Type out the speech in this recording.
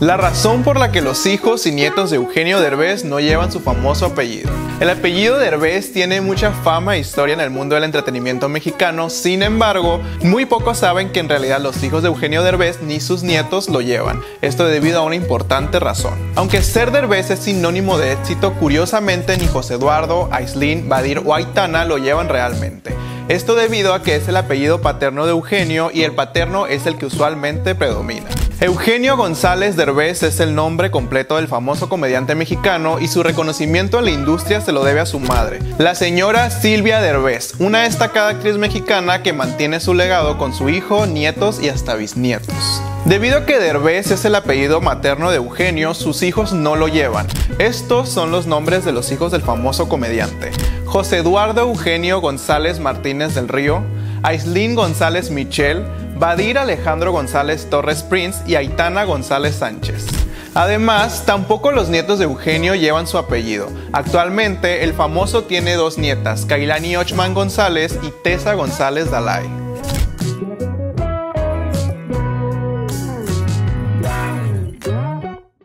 La razón por la que los hijos y nietos de Eugenio Derbez no llevan su famoso apellido. El apellido Derbez tiene mucha fama e historia en el mundo del entretenimiento mexicano, sin embargo, muy pocos saben que en realidad los hijos de Eugenio Derbez ni sus nietos lo llevan. Esto debido a una importante razón. Aunque ser Derbez es sinónimo de éxito, curiosamente ni José Eduardo, Aislin, Badir o Aitana lo llevan realmente. Esto debido a que es el apellido paterno de Eugenio y el paterno es el que usualmente predomina. Eugenio González Derbez es el nombre completo del famoso comediante mexicano y su reconocimiento en la industria se lo debe a su madre, la señora Silvia Derbez, una destacada actriz mexicana que mantiene su legado con su hijo, nietos y hasta bisnietos. Debido a que Derbez es el apellido materno de Eugenio, sus hijos no lo llevan. Estos son los nombres de los hijos del famoso comediante. José Eduardo Eugenio González Martínez del Río, Aislin González Michel, Badir Alejandro González Torres Prince y Aitana González Sánchez. Además, tampoco los nietos de Eugenio llevan su apellido. Actualmente, el famoso tiene dos nietas, Kailani Ochman González y Tessa González Dalai.